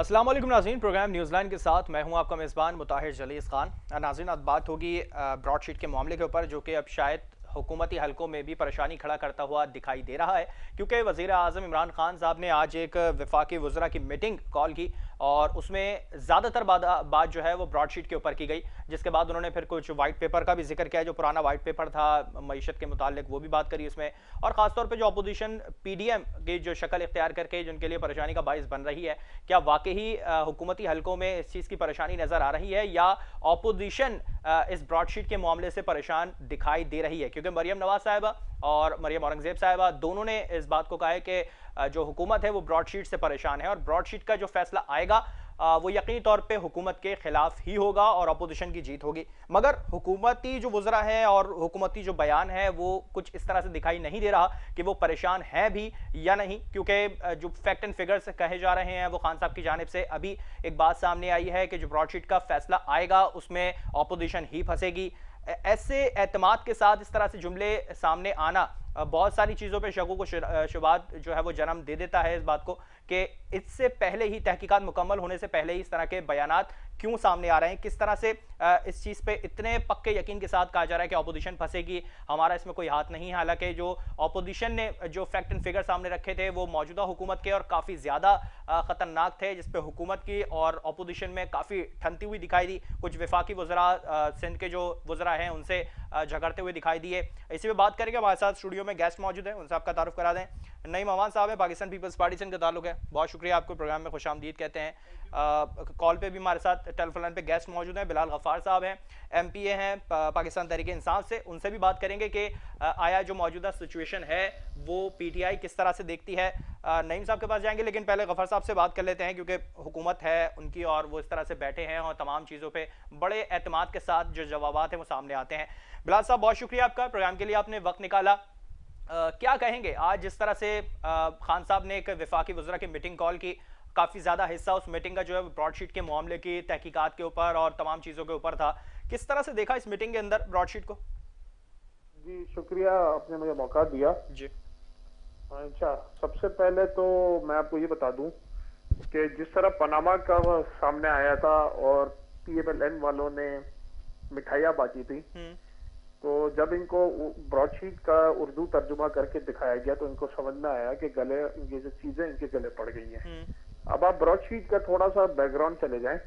वालेकुम नाजीन programme New Zealand के साथ मैं हूँ आपका मेज़बान मुताहिर जलीस खान। नाजीन अब बात होगी ब्रॉडशीट के मामले के ऊपर, जो कि अब शायद हुकूमती हलकों में भी परेशानी खड़ा करता हुआ दिखाई दे रहा है, क्योंकि वज़ी अजम इमरान खान साहब ने आज एक विफाकी वजरा की मीटिंग कॉल की। और उसमें ज़्यादातर बात जो है वो ब्रॉडशीट के ऊपर की गई, जिसके बाद उन्होंने फिर कुछ वाइट पेपर का भी ज़िक्र किया, जो पुराना वाइट पेपर था, मीशत के मुतालिक वो भी बात करी उसमें। और ख़ासतौर पर जो अपोजिशन पी डी एम की जो शक्ल इख्तियार करके, जिनके लिए परेशानी का बायस बन रही है, क्या वाकई हुकूमती हलकों में इस चीज़ की परेशानी नज़र आ रही है, या अपोजिशन इस ब्रॉडशीट के मामले से परेशान दिखाई दे रही है? क्योंकि मरियम नवाज़ साहिबा और मरियम औरंगज़ेब साहिबा दोनों ने इस बात को कहा है कि जो हुकूमत है, वो ब्रॉडशीट से परेशान है और ब्रॉडशीट का जो फैसला आएगा वो यकीनी तौर पे हुकूमत के खिलाफ ही होगा और अपोजिशन की जीत होगी। मगर हुकूमती जो वजरा है और हुकूमती जो बयान है, वो कुछ इस तरह से दिखाई नहीं दे रहा कि वो परेशान है भी या नहीं, क्योंकि जो फैक्ट एंड फिगर्स कहे जा रहे हैं, वो खान साहब की जानब से अभी एक बात सामने आई है कि जो ब्रॉडशीट का फैसला आएगा, उसमें अपोजिशन ही फंसेगी। ऐसे एतमाद के साथ इस तरह से जुमले सामने आना बहुत सारी चीज़ों पे शकों को शुबात जो है वो जन्म दे देता है इस बात को कि इससे पहले ही तहकीकात मुकम्मल होने से पहले ही इस तरह के बयान क्यों सामने आ रहे हैं? किस तरह से इस चीज़ पे इतने पक्के यकीन के साथ कहा जा रहा है कि अपोजिशन फंसेगी? हमारा इसमें कोई हाथ नहीं है। हालाँकि जो अपोजिशन ने, जो फैक्ट एंड फिगर सामने रखे थे, वो मौजूदा हुकूमत के और काफ़ी ज़्यादा ख़तरनाक थे जिसपे हुकूमत की और अपोजिशन में काफ़ी ठनती हुई दिखाई दी। कुछ विफाकी वजरा सिंध के जो वजरा हैं, उनसे झगड़ते हुए दिखाई दिए। इसी में बात करेंगे हमारे साथ स्टूडियो में गेस्ट मौजूद है, उनसे आपका तारुफ करा दें। नईम अमान साहब है, पाकिस्तान पीपल्स पार्टी से इनका ताल्लुक है। बहुत शुक्रिया आपको प्रोग्राम में खुश कहते हैं। कॉल पर भी हमारे साथ टेलीफोन पे गेस्ट मौजूद हैं बिलाल गफ़ार साहब हैं एम पी ए हैं पाकिस्तान तहरीक इंसाफ से। उनसे भी बात करेंगे कि आया जो मौजूदा सिचुएशन है वो पी टी आई किस तरह से देखती है। नईम साहब के पास जाएँगे लेकिन पहले गफ़ार साहब से बात कर लेते हैं क्योंकि हुकूमत है उनकी और वो इस तरह से बैठे हैं और तमाम चीज़ों पर बड़े अहतमाद के साथ जो जवाब हैं वो सामने आते हैं। बिलाल साहब बहुत शुक्रिया आपका प्रोग्राम के लिए आपने वक्त निकाला। आ, क्या कहेंगे आज जिस तरह से आ, खान साहब ने एक विफाकी वजरा की मीटिंग कॉल की। काफ़ी ज़्यादा हिस्सा उस मीटिंग का जो है ब्रॉडशीट के मामले की तहकीकात के ऊपर और तमाम चीज़ों के ऊपर था। किस तरह से देखा इस मीटिंग के अंदर ब्रॉडशीट को? जी शुक्रिया आपने मुझे मौका दिया। जी। अच्छा सबसे पहले तो मैं आपको ये बता दूँ कि जिस तरह पनामा का सामने आया था और पीएमएलएन वालों ने मिठाइयाँ बांटी थी हम्म। तो जब इनको ब्रॉडशीट का उर्दू तर्जुमा करके दिखाया गया तो इनको समझ में आया कि गले ये जो चीज़ें इनके गले पड़ गई हैं। हम्म। अब आप ब्रॉडशीट का थोड़ा सा बैकग्राउंड चले जाएँ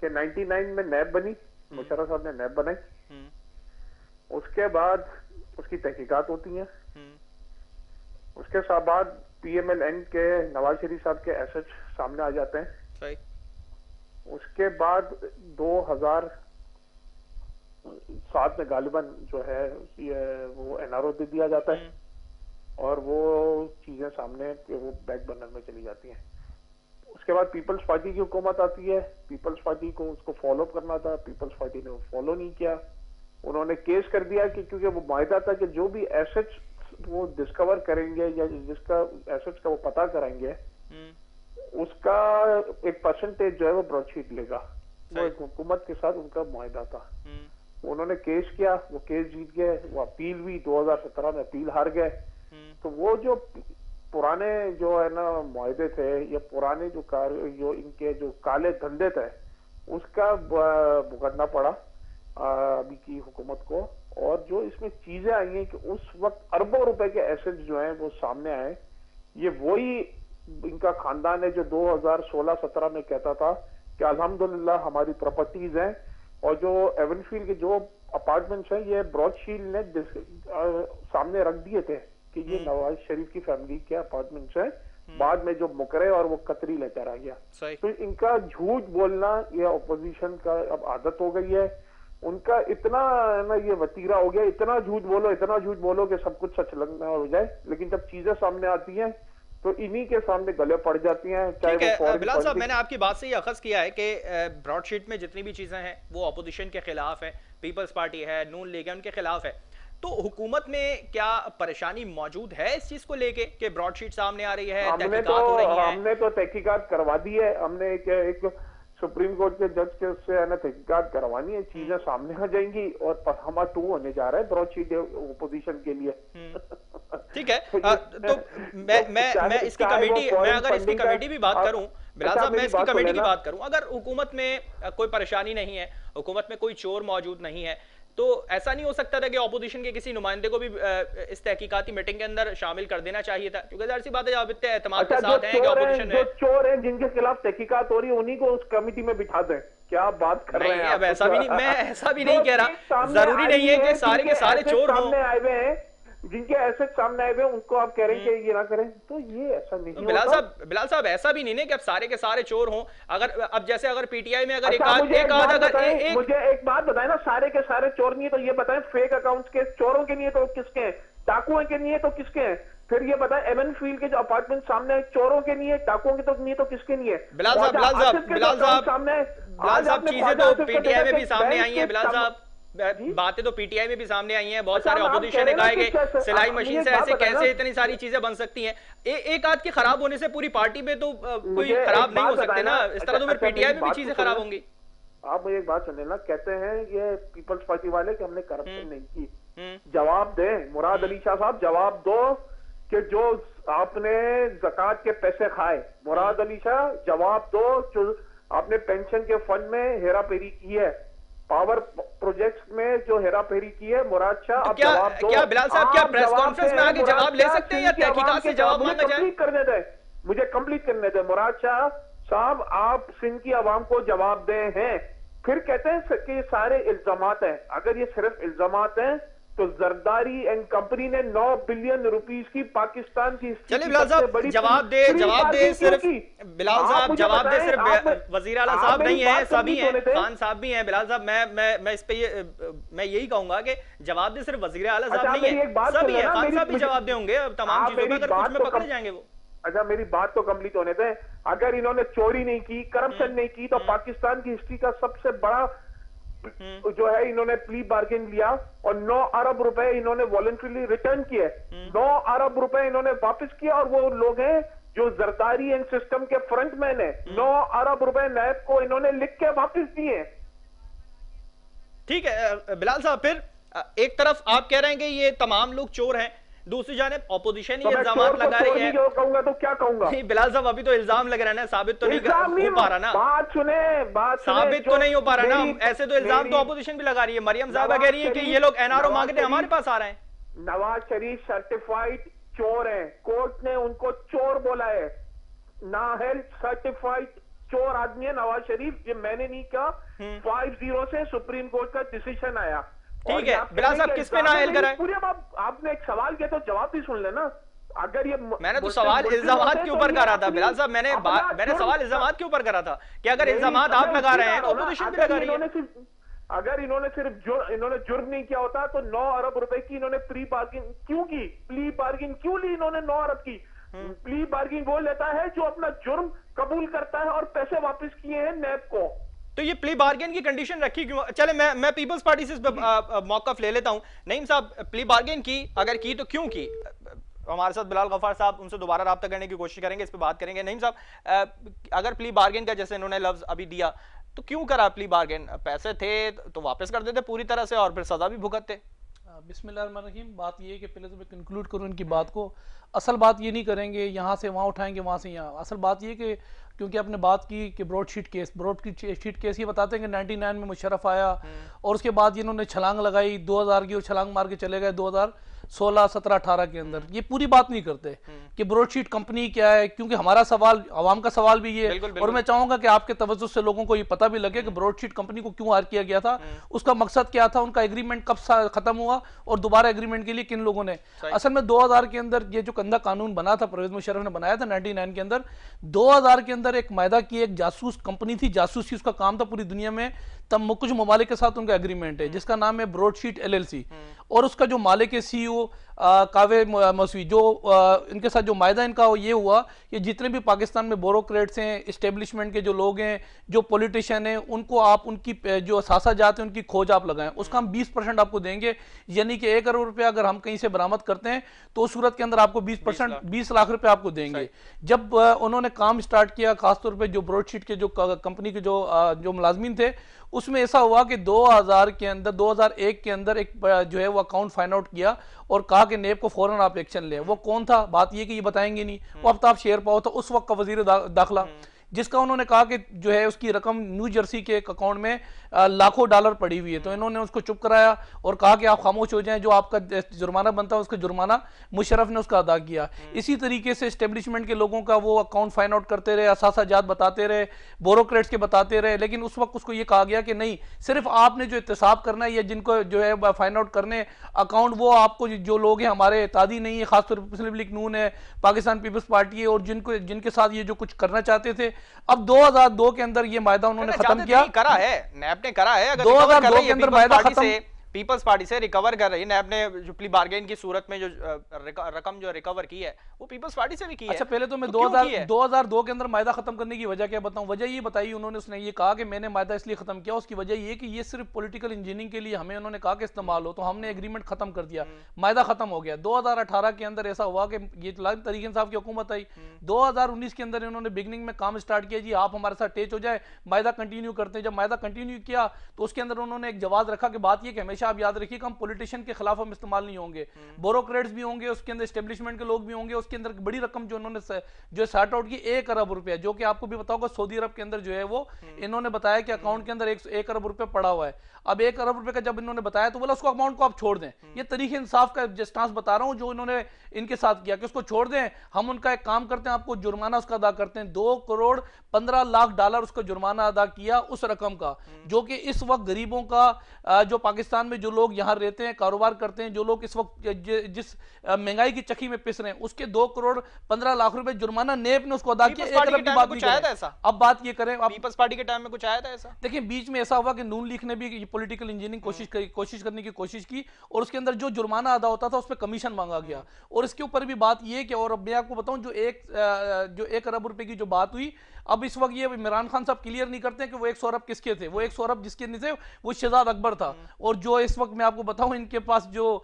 कि 99 में नैब बनी हम्म। मुशर्रफ साहब ने नैब बनाई। हम्म। उसके बाद उसकी तहकीकात होती है। उसके साथ बाद पीएमएलएन के नवाज़ शरीफ साहब के एसेट सामने आ जाते हैं। उसके बाद 2000 साथ में गालिबन जो है ये वो एनआरओ दे दिया जाता है। हम्म। और वो चीज़ें सामने वो बैक बर्नर में चली जाती हैं। उसके बाद पीपल्स पार्टी की हुकूमत आती है। पीपल्स पार्टी को उसको फॉलो करना था। पीपल्स पार्टी ने वो फॉलो नहीं किया। उन्होंने केस कर दिया कि क्योंकि वो मायदा था कि जो भी एसेट्स वो डिस्कवर करेंगे या जिसका एसेट्स का वो पता कराएँगे हम्म। उसका एक परसेंटेज जो है वो ब्रॉडशीट लेगा। वो एक हुकूमत के साथ उनका मायदा था। हम्म। उन्होंने केस किया वो केस जीत गए वो अपील हुई। 2017 में अपील हार गए। हम्म। तो वो जो पुराने जो है ना मुआदे थे या पुराने जो कार्य जो इनके जो काले धंधे थे उसका भुगतना पड़ा अभी की हुकूमत को। और जो इसमें चीज़ें आई हैं कि उस वक्त अरबों रुपए के एसेट जो हैं वो सामने आए। ये वही इनका खानदान है जो 2016-17 में कहता था कि अल्हम्दुलिल्लाह हमारी प्रॉपर्टीज़ हैं। और जो एवनफील्ड के जो अपार्टमेंट्स हैं ये ब्रॉडशील्ड ने आ, सामने रख दिए थे। कि ये हम्म। नवाज़ शरीफ की फैमिली के अपार्टमेंट्स हैं। हम्म। बाद में जो मुकरे और वो कतरी लेकर आ गया। तो इनका झूठ बोलना ये अपोजिशन का अब आदत हो गई है। उनका इतना ना ये वतीरा हो गया। इतना झूठ बोलो इतना झूठ बोलो कि सब कुछ सच लगना हो जाए। लेकिन जब चीज़ें सामने आती हैं तो इन्हीं के सामने गले पड़ जाती हैं चाहे वो बिलाल साहब मैंने आपकी बात से ये अखज किया है कि ब्रॉडशीट में जितनी भी चीज़ें हैं वो अपोजिशन के खिलाफ है। पीपल्स पार्टी है नून लीग है उनके खिलाफ है। तो हुकूमत में क्या परेशानी मौजूद है इस चीज़ को लेके कि ब्रॉडशीट सामने आ रही है हमने तो हो रही है। हमने तो तहकीकात करवा दी है हमने एक, एक सुप्रीम कोर्ट के जज के उससे है ना तहकीकात करवानी है चीज़ें हम्म। सामने आ जाएँगी और पथामा टू होने जा रहा है ब्रॉडशीट ओपोजिशन के लिए हम्म। ठीक है तो, तो मैं मैं मैं इसकी कमेटी मैं अगर इसकी कमेटी भी बात करूँ बिलाल साहब मैं इसकी कमेटी की बात करूँ अगर हुकूमत में कोई परेशानी नहीं है हुकूमत में कोई चोर मौजूद नहीं है तो ऐसा नहीं हो सकता था कि ऑपोजिशन के किसी नुमाइंदे को भी इस तहकीकाती मीटिंग के अंदर शामिल कर देना चाहिए था। क्योंकि ज़ाहिर सी बात है आप इतने एतमाद के अच्छा, साथ हैं कि ऑपोजिशन जो चोर हैं जिनके खिलाफ तहकीकात हो रही है उन्हीं को उस कमेटी में बिठा दें। क्या बात कर रहे हैं अब ऐसा भी नहीं मैं ऐसा भी नहीं कह रहा। ज़रूरी नहीं है कि सारे के सारे चोर हों। आए हुए हैं जिनके ऐसे सामने आए हुए उनको आप कह रहे हैं कि हम्म। ये ना करें। तो ये ऐसा नहीं तो बिलाल साहब बिलाल साहब ऐसा भी नहीं है कि अब सारे के सारे चोर हों। अगर अब जैसे अगर पीटीआई में अगर अच्छा, एक एक आध अगर एक मुझे एक बात बताए ना सारे के सारे चोर नहीं है तो ये बताएँ फेक अकाउंट्स के चोरों के लिए तो किसके हैं? डाकुओं के लिए तो किसके हैं? फिर ये बताएँ एमएन फ़ील्ड के जो अपार्टमेंट सामने है चोरों के लिए डाकुओं के तो नहीं तो किसके लिए बिलाल साहब बिलाल साहब बिलाल साहब सामने बिलाल साहब चीज़ें तो पीटीआई में भी सामने आई है बिलाल साहब। बातें तो पीटीआई में भी सामने आई हैं बहुत अच्छा, सारे ऑपोजिशन ने कहा सिलाई मशीन से ऐसे कैसे इतनी सारी चीज़ें बन सकती हैं? एक आध के खराब होने से पूरी पार्टी में तो कोई खराब नहीं हो सकते ना। इस तरह तो फिर पीटीआई में भी चीज़ें खराब होंगी। आप मुझे एक बात सुन लेना कहते हैं ये पीपल्स पार्टी वाले कि हमने करप्शन हम्म। नहीं की। हम्म। जवाब दे। मुराद अली शाह साहब जवाब दो कि जो आपने जक़ात के पैसे खाए मुराद हम्म। अली शाह जवाब दो जो आपने पेंशन के फंड में हेरा फेरी की है पावर प्रोजेक्ट्स में जो हेरा फेरी की है मुराद शाह तो क्या क्या बिलाल साहब क्या प्रेस कॉन्फ्रेंस में आगे जवाब ले सकते हैं या तहकीकात से जवाब मांगा जाए? करने दें मुझे कंप्लीट करने दें। मुराद शाह साहब आप सिंध की आवाम को जवाब दे हैं। फिर कहते हैं कि सारे इल्ज़ाम हैं। अगर ये सिर्फ़ इल्ज़ाम हैं तो जरदारी एंड कंपनी ने 9 बिलियन रुपीस की पाकिस्तान की चलिए बिलाल साहब जवाब दे जवाब दे सिर्फ़ बिलाल साहब जवाब दे सिर्फ़ वज़ीर आला साहब नहीं है सभी हैं खान साहब भी हैं बिलाल साहब मैं मैं मैं इस पे ये मैं यही कहूँगा कि जवाब दे सिर्फ़ वज़ीर आला साहब अच्छा, नहीं है सभी है खान साहब भी जवाब दे होंगे तमाम चीज़ों में अगर कुछ में पकड़े जाएँगे वो अच्छा मेरी बात तो कंप्लीट होने दें अगर इन्होंने चोरी नहीं की करप्शन हम्म। नहीं की तो हम्म। पाकिस्तान की हिस्ट्री का सबसे बड़ा। जो है इन्होंने प्ली बार्गेन लिया और 9 अरब रुपए इन्होंने वॉलेंट्रीली रिटर्न किए। 9 अरब रुपए इन्होंने वापस किया और वो लोग हैं जो जरदारी एंड सिस्टम के फ्रंट मैन है। नौ अरब रुपए नैब को इन्होंने लिख के वापस दिए। ठीक है बिलाल साहब फिर एक तरफ़ आप कह रहे हैं कि ये तमाम लोग चोर हैं दूसरी जानब ऑपोजिशन ही तो इल्ज़ाम लगा रही है। कहूँगा तो क्या कहूँगा? बिलाल साहब अभी तो इल्ज़ाम लग रहा है ना साबित तो नहीं हो पा रहा ना। बात सुने बात साबित तो नहीं हो पा रहा ना। ऐसे तो इल्ज़ाम तो ऑपोजिशन भी लगा रही है। मरियम साहब कह रही है कि ये लोग एनआरओ मांगते हमारे पास आ रहे हैं। नवाज़ शरीफ सर्टिफाइड चोर है। कोर्ट ने उनको चोर बोला है। ना हेल्थ सर्टिफाइड चोर आदमी है नवाज़ शरीफ। ये मैंने नहीं कहा। Five hmm. ज़ीरो से सुप्रीम कोर्ट का डिसीज़न आया। ठीक है बिलाल साहब किस पे नायल कराए पूरे आप आपने एक सवाल किया तो जवाब भी सुन लेना। अगर ये मैंने तो सवाल इल्ज़ाम के ऊपर करा था बिलाल साहब मैंने मैंने सवाल इल्ज़ाम के ऊपर करा था? कि अगर इल्ज़ाम आप लगा रहे हैं तो अपोजिशन भी लगा रही है। अगर इन्होंने सिर्फ़ जो इन्होंने जुर्म नहीं किया होता तो 9 अरब रुपए की इन्होंने प्री बार्गिंग क्यों की? प्ली बार्गिंग क्यों ली इन्होंने 9 अरब की? प्ली हम्म। बार्गिंग वो लेता है जो अपना जुर्म कबूल करता है और पैसे वापस किए हैं नैब को। तो ये प्ली बार्गेन की कंडीशन रखी क्यों? चले, मैं मैं पीपल्स पार्टी से मौका ले लेता हूँ। नईम साहब प्ली बार्गेन की, अगर की तो क्यों की? हमारे साथ बिलाल गफार साहब उनसे दोबारा रब्ता करने की कोशिश करेंगे, इस पर बात करेंगे। नईम साहब अगर प्ली बार्गेन का जैसे इन्होंने लफ्ज अभी दिया तो क्यों करा प्ली बार्गेन पैसे थे तो वापस कर देते पूरी तरह से और फिर सजा भी भुगतते। बिस्मिल्लाहिर्रहमानिर्रहीम बात ये है कि पहले तो मैं कंक्लूड करूँ इनकी बात को। असल बात ये नहीं करेंगे यहाँ से वहाँ उठाएँगे वहाँ से यहाँ। असल बात ये कि क्योंकि आपने बात की कि broadsheet case broad sheet case ये बताते हैं कि 99 में मुशरफ आया हम्म। और उसके बाद इन्होंने छलांग लगाई 2000 की और छलांग मार के चले गए 2000 सोलह सत्रह अठारह के अंदर। ये पूरी बात नहीं करते कि ब्रोडशीट कंपनी क्या है क्योंकि हमारा सवाल आवाम का सवाल भी ये है। और मैं चाहूँगा कि आपके तवज्जो से लोगों को ये पता भी लगे कि ब्रोडशीट कंपनी को क्यों हार किया गया था हम्म। उसका मकसद क्या था उनका एग्रीमेंट कब खत्म हुआ और दोबारा एग्रीमेंट के लिए किन लोगों ने। असल में 2000 के अंदर ये जो कंधा कानून बना था परवेज मुशरफ ने बनाया था 99 के अंदर 2000 के अंदर एक मैदा की एक जासूस कंपनी थी जासूस की उसका काम था पूरी दुनिया में तब कुछ ममालिक के साथ उनका एग्रीमेंट है हम्म। जिसका नाम है ब्रॉडशीट एलएलसी और उसका जो मालिक है सीईओ कावे मसवी जो आ, इनके साथ जो मायदा इनका ये हुआ कि जितने भी पाकिस्तान में ब्यूरोक्रेट्स हैं इस्टेब्लिशमेंट के जो लोग हैं जो पॉलिटिशियन हैं उनको आप उनकी जो सासा जात है उनकी खोज आप लगाएँ। उसका हम 20 परसेंट आपको देंगे यानी कि एक करोड़ रुपया अगर हम कहीं से बरामद करते हैं तो उस सूरत के अंदर आपको 20 परसेंट बीस लाख रुपए आपको देंगे। जब उन्होंने काम स्टार्ट किया खासतौर पर जो ब्रॉडशीट के जो कंपनी के जो जो मुलाजमीन थे उसमें ऐसा हुआ कि 2000 के अंदर 2001 के अंदर एक जो है वो अकाउंट फाइंड आउट किया और कहा कि नेब को फ़ौरन आप एक्शन लें वो कौन था? बात ये कि ये बताएँगे नहीं। वो अब तो आप शेयर पाओ तो उस वक्त का वज़ीर दा, दाखिला जिसका उन्होंने कहा कि जो है उसकी रकम न्यू जर्सी के एक अकाउंट में लाखों डॉलर पड़ी हुई है। तो इन्होंने उसको चुप कराया और कहा कि आप खामोश हो जाएँ जो आपका जुर्माना बनता है उसका जुर्माना मुशरफ ने उसका अदा किया। इसी तरीके से स्टेब्लिशमेंट के लोगों का वो अकाउंट फाइंड आउट करते रहे असाजात बताते रहे बोरोक्रेट्स के बताते रहे लेकिन उस वक्त उसको ये कहा गया कि नहीं सिर्फ़ आपने जो एहतसाब करना है या जिनको जो है फाइंड आउट करने अकाउंट वो आपको जो लोग हैं हमारे तादी नहीं है खासतौर पर मुस्लिम लीग नून है पाकिस्तान पीपल्स पार्टी है और जिनको जिनके साथ ये जो कुछ करना चाहते थे अब 2002 के अंदर ये मायदा उन्होंने खत्म किया। करा है नैब ने करा है अगर दो हज़ार दो के अंदर मायदा खत्म। पीपल्स पार्टी से रिकवर कर रही है। नैब ने जो प्ली बार्गेन की सूरत में जो रकम जो रिकवर की है वो पीपल्स पार्टी से भी की अच्छा है। पहले तो मैं तो 2000 2002 के अंदर मायदा खत्म करने की वजह क्या बताऊँ? वजह ये बताई उन्होंने उसने ये कहा कि मैंने मायदा इसलिए खत्म किया उसकी वजह ये कि ये सिर्फ़ पॉलिटिकल इंजीनियरिंग के लिए हमें उन्होंने कहा कि इस्तेमाल हो तो हमने एग्रीमेंट खत्म कर दिया। हम्म। मायदा खत्म हो गया। दो हज़ार अठारह के अंदर ऐसा हुआ कि ये तरीके साहब की हुकूमत आई। हम्म। दो के अंदर इन्होंने बिगनिंग में काम स्टार्ट किया जी आप हमारे साथ टेच हो जाए मायदा कंटिन्यू करते हैं। जब मायदा कंटिन्यू किया तो उसके अंदर उन्होंने एक जवाब रखा कि बात यह कि हमेशा आप याद रखिए हम पॉलिटिशियन के खिलाफ हम इस्तेमाल नहीं होंगे ब्यूरोक्रेट्स। भी होंगे उसके अंदर स्टेब्लिशमेंट के लोग भी होंगे उसके अंदर बड़ी रकम जो उन्होंने जो सार्ट आउट की एक अरब रुपया जो कि आपको भी बताओगे सऊदी अरब के अंदर जो है वो हम्म। इन्होंने बताया कि अकाउंट के अंदर एक, एक अरब रुपया पड़ा हुआ है अब एक अरब रुपए का जब इन्होंने बताया तो बोला उसको अमाउंट को आप छोड़ दें हम्म। ये तरीके इंसाफ का स्टांस बता रहा हूँ जो इन्होंने इनके साथ किया कि उसको छोड़ दें हम उनका एक काम करते हैं आपको जुर्माना उसका अदा करते हैं दो करोड़ पंद्रह लाख डॉलर उसका जुर्माना अदा किया उस रकम का हम्म। जो कि इस वक्त गरीबों का जो पाकिस्तान में जो लोग यहाँ रहते हैं कारोबार करते हैं जो लोग इस वक्त जिस महँगाई की चक्की में पिस रहे हैं उसके दो करोड़ पंद्रह लाख रुपए जुर्माना नेप ने उसको अदा किया। एक की बात अब बात ये करें पीपल्स पार्टी के टाइम में कुछ आया था ऐसा? देखिए बीच में ऐसा हुआ कि नून लीग ने भी पॉलिटिकल इंजीनियरिंग कोशिश कोशिश करने की कोशिश की और उसके अंदर जो जुर्माना अदा होता था उस पर कमीशन मांगा गया। और इसके ऊपर भी बात यह कि और मैं आपको बताऊँ जो एक जो एक अरब रुपए की जो बात हुई अब इस वक्त ये इमरान खान साहब क्लियर नहीं करते कि वो एक सौरभ किसके थे वो एक सौरभ जिसके नहीं थे वो शहजाद अकबर था। और जो इस वक्त मैं आपको बताऊँ इनके पास जो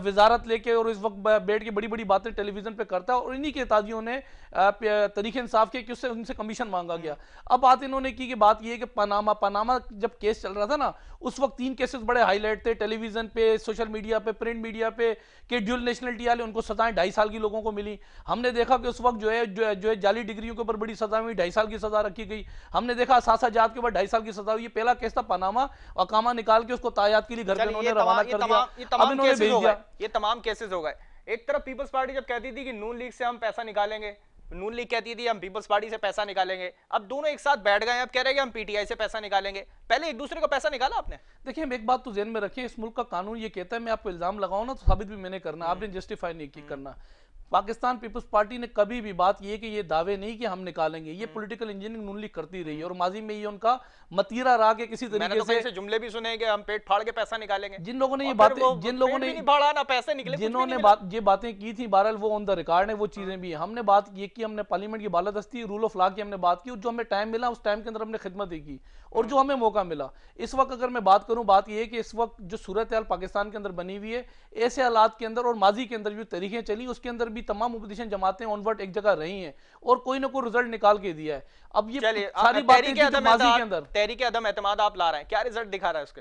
वजारत लेके और इस वक्त बैठ के बड़ी बड़ी बातें टेलीविज़न पे करता है और इन्हीं के ताजियों ने तरीके इंसाफ के उससे उनसे कमीशन मांगा गया। अब बात इन्होंने की कि बात ये कि पनामा पनामा जब केस चल रहा था ना उस वक्त तीन केसेस बड़े हाईलाइट थे टेलीविज़न पे सोशल मीडिया पे प्रिंट मीडिया पे कि ड्यूल नेशनलिटी वाले उनको सजाएँ ढाई साल की लोगों को मिली। हमने देखा कि उस वक्त जो है जो है जाली डिग्रियों के ऊपर बड़ी सजा हुई ढाई साल की सजा रखी गई। हमने देखा सासा जात के ऊपर ढाई साल की सजा हुई। पहला केस था पनामा और कामा निकाल के उसको तायात के लिए घर पे रवाना कर दिया। अब इन्होंने भेज दिया। ये तमाम केसेस हो गए। एक तरफ़ पीपल्स पार्टी जब कहती थी कि नून लीग से हम पैसा निकालेंगे नून लीग कहती थी हम पीपल्स पार्टी से पैसा निकालेंगे। अब दोनों एक साथ बैठ गए अब कह रहे हैं हम पीटीआई से पैसा निकालेंगे। पहले एक दूसरे को पैसा निकाला आपने? देखिए हम एक बात तो जेन में रखें इस मुल्क का कानून ये कहता है मैं आपको इल्ज़ाम लगाऊँ ना तो साबित भी मैंने करना आपने जस्टिफाई नहीं की करना। पाकिस्तान पीपल्स पार्टी ने कभी भी बात ये कि ये दावे नहीं कि हम निकालेंगे ये पॉलिटिकल इंजीनियरिंग नूनली करती रही और माजी में ये उनका मतीरा रहा कि किसी तरीके तो से जुमले भी सुने कि हम पेट फाड़ के पैसा निकालेंगे। जिन लोगों ने ये बातें जिन लोगों ने फाड़ा ना पैसे निकले जिन्होंने बात ये बातें की थी बहरहाल वो ऑन द रिकॉर्ड है वो चीज़ें भी हमने बात ये की हमने पार्लियामेंट की बालादस्ती रूल ऑफ़ लॉ की हमने बात की जो हमें टाइम मिला उस टाइम के अंदर हमने खिदमत की और जो हमें मौका मिला इस वक्त अगर मैं बात करूँ बात यह है कि इस वक्त जो सूरत पाकिस्तान के अंदर बनी हुई है ऐसे हालात के अंदर और माजी के अंदर जो तरीके चली उसके अंदर भी तमाम ओपोजिशन जमातें ऑनवर्ड एक जगह रही हैं और कोई ना कोई रिज़ल्ट निकाल के दिया है। अब ये सारी बातें के अंदर। तहरीक अदम एतमाद आप ला रहे हैं। क्या रिज़ल्ट दिखा रहा है उसके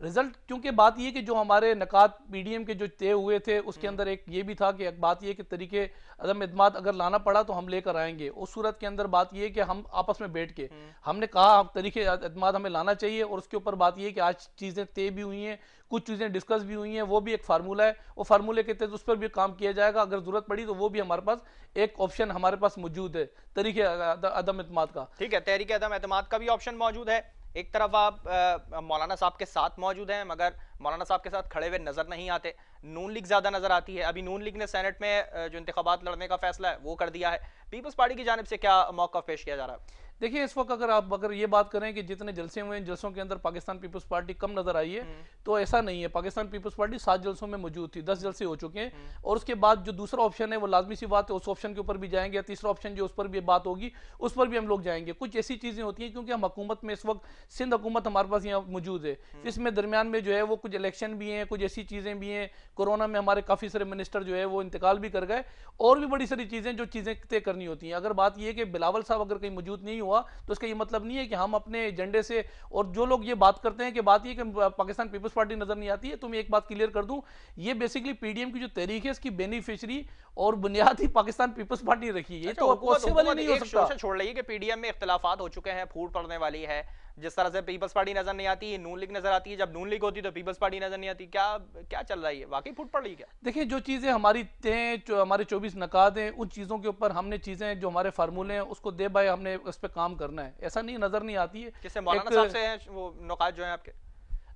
रिज़ल्ट क्योंकि बात यह कि जो हमारे नकात पीडीएम के जो तय हुए थे उसके अंदर एक ये भी था कि बात यह कि तरीके अदम अदमात अगर लाना पड़ा तो हम लेकर आएँगे। उस सूरत के अंदर बात ये कि हम आपस में बैठ के हमने कहा तरीके अदमात हमें लाना चाहिए। और उसके ऊपर बात ये कि आज चीज़ें तय भी हुई हैं कुछ चीज़ें डिस्कस भी हुई हैं वो भी एक फार्मूला है। वो फार्मूले के तहत उस पर भी काम किया जाएगा। अगर ज़रूरत पड़ी तो वो भी हमारे पास एक ऑप्शन हमारे पास मौजूद है तरीके अदम अतमाद का। ठीक है तहरीक अदम अतमाद का भी ऑप्शन मौजूद है। एक तरफ़ आप मौलाना साहब के साथ मौजूद हैं, मगर मौलाना साहब के साथ खड़े हुए नज़र नहीं आते। नून लीग ज़्यादा नज़र आती है। अभी नून लीग ने सेनेट में जो इंतबात लड़ने का फैसला है, वो कर दिया है। पीपल्स पार्टी की जानब से क्या मौका पेश किया जा रहा है? देखिए इस वक्त अगर आप अगर ये बात करें कि जितने जलसे हुए हैं जलसों के अंदर पाकिस्तान पीपल्स पार्टी कम नज़र आई है हम्म। तो ऐसा नहीं है। पाकिस्तान पीपल्स पार्टी सात जलसों में मौजूद थी दस जलसे हो चुके हैं। हम्म। और उसके बाद जो दूसरा ऑप्शन है वो लाजमी सी बात है उस ऑप्शन के ऊपर भी जाएँगे तीसरा ऑप्शन जो उस पर भी बात होगी उस पर भी हम लोग जाएँगे। कुछ ऐसी चीज़ें होती हैं क्योंकि हम हुकूमत में इस वक्त सिंध हुकूमत हमारे पास यहाँ मौजूद है। हम्म। इसमें दरमियान में जो है वो कुछ इलेक्शन भी हैं कुछ ऐसी चीज़ें भी हैं। कोरोना में हमारे काफ़ी सारे मिनिस्टर जो है वो इंतकाल भी कर गए। और भी बड़ी सारी चीज़ें जो चीज़ें तय करनी होती हैं। अगर बात यह कि बिलावल साहब अगर कहीं मौजूद नहीं हुआ तो इसका ये मतलब नहीं है कि हम अपने एजेंडे से और जो लोग ये बात करते हैं कि बात ये कि पाकिस्तान पीपल्स पार्टी नज़र नहीं आती है तो मैं एक बात क्लियर कर दूँ ये बेसिकली पीडीएम की जो तहरीक है इसकी बेनिफिशरी और बुनियादी पाकिस्तान पीपल्स पार्टी रखी है। अच्छा, तो पॉसिबल नहीं हो सकता। छोड़ रही है कि पीडीएम में इख्तलाफात हो चुके हैं फूट पड़ने वाली है। जिस तरह से पीपल्स पार्टी नज़र नहीं आती नून लीग नज़र आती है। जब नून लीग होती है तो पीपल्स पार्टी नज़र नहीं आती। क्या क्या चल रही है वाकई फूट पड़ रही है क्या? देखिए जो चीज़ें हमारी तय जो हमारे चौबीस नकाद हैं उन चीज़ों के ऊपर हमने चीज़ें जो हमारे फार्मूले हैं उसको दे बाय हमने उस पर काम करना है। ऐसा नहीं नज़र नहीं आती है। किसे मौलाना साहब से हैं वो नकाद जो है आपके?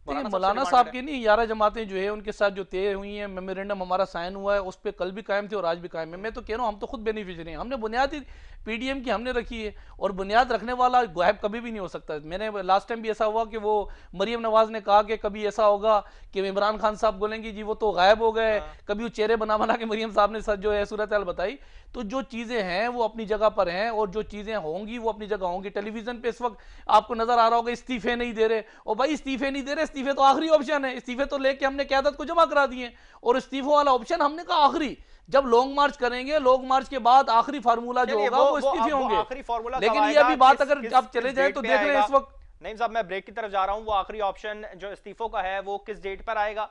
मौलाना साहब की नहीं ग्यारह जमातें जो है उनके साथ जो तय हुई हैं मेमोरेंडम हमारा साइन हुआ है उस पर कल भी कायम थे और आज भी कायम है। मैं तो कह रहा हूँ हम तो खुद बेनिफिशरी हैं। हमने बुनियादी पीडीएम की हमने रखी है और बुनियाद रखने वाला गायब कभी भी नहीं हो सकता। मैंने लास्ट टाइम भी ऐसा हुआ कि वो मरियम नवाज़ ने कहा कि कभी ऐसा होगा कि इमरान खान साहब बोलेंगे जी वो तो गायब हो गए। हाँ। कभी वो चेहरे बना बना के मरियम साहब ने जो है सूरत हाल बताई। तो जो चीज़ें हैं वो अपनी जगह पर हैं और जो चीज़ें होंगी वो अपनी जगह होंगी। टेलीविज़न पे इस वक्त आपको नज़र आ रहा होगा इस्तीफे नहीं दे रहे। और भाई इस्तीफे नहीं दे रहे इस्तीफे तो आखिरी ऑप्शन है। इस्तीफे तो लेके हमने क्यादत को जमा करा दिए और इस्तीफों वाला ऑप्शन हमने कहा आखिरी। जब लॉन्ग मार्च करेंगे लॉन्ग मार्च के बाद आखिरी फार्मूला जो होगा वो, इस्तीफे होंगे। लेकिन ये अभी बात अगर आप चले जाए तो देख रहे हैं इस वक्त नहीं, साहब, मैं ब्रेक की तरफ़ जा रहा हूँ। वो आखिरी ऑप्शन जो इस्तीफों का है, वो किस डेट पर आएगा?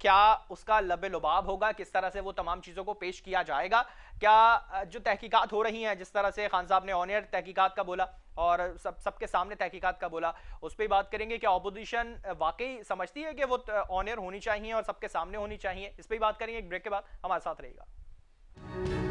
क्या उसका लबे लुबाब होगा? किस तरह से वो तमाम चीज़ों को पेश किया जाएगा? क्या जो तहकीकात हो रही हैं, जिस तरह से खान साहब ने ऑनियर तहकीकात का बोला और सब, सबके सामने तहकीकात का बोला, उस पर बात करेंगे। कि अपोजिशन वाकई समझती है कि वो ऑनियर होनी चाहिए और सबके सामने होनी चाहिए? इस पर बात करेंगे। एक ब्रेक के बाद हमारे साथ रहेगा।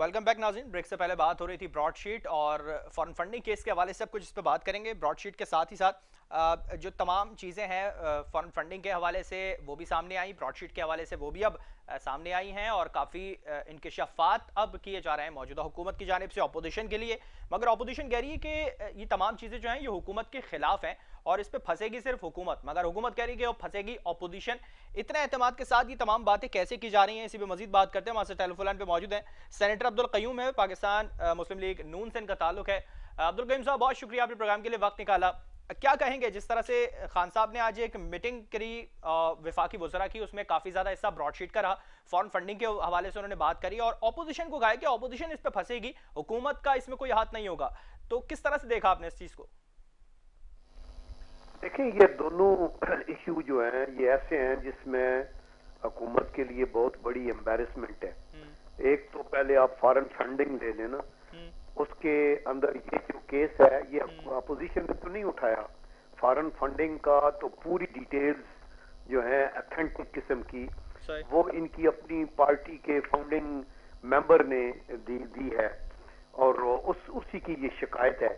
वेलकम बैक नाजिन ब्रेक से पहले बात हो रही थी ब्रॉडशीट और फॉरन फंडिंग केस के हवाले से अब कुछ इस पर बात करेंगे। ब्रॉडशीट के साथ ही साथ जो तमाम चीज़ें हैं फॉरन फंडिंग के हवाले से वो भी सामने आई ब्रॉडशीट के हवाले से वो भी अब सामने आई हैं और काफ़ी इंकशाफात अब किए जा रहे हैं मौजूदा हुकूमत की जानब से अपोजिशन के लिए। मगर अपोजिशन कह रही है कि ये तमाम चीज़ें जो हैं, ये हुकूमत के खिलाफ हैं। और इस पर फंसेगी सिर्फ़ हुकूमत। मगर हुकूमत कह रही है कि फंसेगी अपोजिशन इतने अहतमाद के साथ ये तमाम बातें कैसे की जा रही हैं, इसी पर मजीद बात करते हैं। से टेलीफोन पर मौजूद है सेनेटर अब्दुल कयूम है, पाकिस्तान मुस्लिम लीग नून से इनका ताल्लुक है। अब्दुल कयूम साहब, बहुत शुक्रिया आपने प्रोग्राम के लिए वक्त निकाला। क्या कहेंगे, जिस तरह से खान साहब ने आज एक मीटिंग करी विफाकी वजरा की, उसमें काफ़ी ज़्यादा हिस्सा ब्रॉडशीट का रहा। फॉरन फंडिंग के हवाले से उन्होंने बात करी और अपोजिशन को कहा कि ऑपोजिशन इस पर फंसेगी, हुकूमत का इसमें कोई हाथ नहीं होगा। तो किस तरह से देखा आपने इस चीज़ को? देखिए ये दोनों इश्यू जो हैं ये ऐसे हैं जिसमें हुकूमत के लिए बहुत बड़ी एम्बेरसमेंट है हम्म। एक तो पहले आप फॉरेन फंडिंग ले लेना हम्म। उसके अंदर ये जो केस है ये अपोजिशन हम्म। ने तो नहीं उठाया फॉरेन फंडिंग का तो पूरी डिटेल्स जो है अथेंटिक किस्म की वो इनकी अपनी पार्टी के फाउंडिंग मेंबर ने दी दी है और उस उसी की ये शिकायत है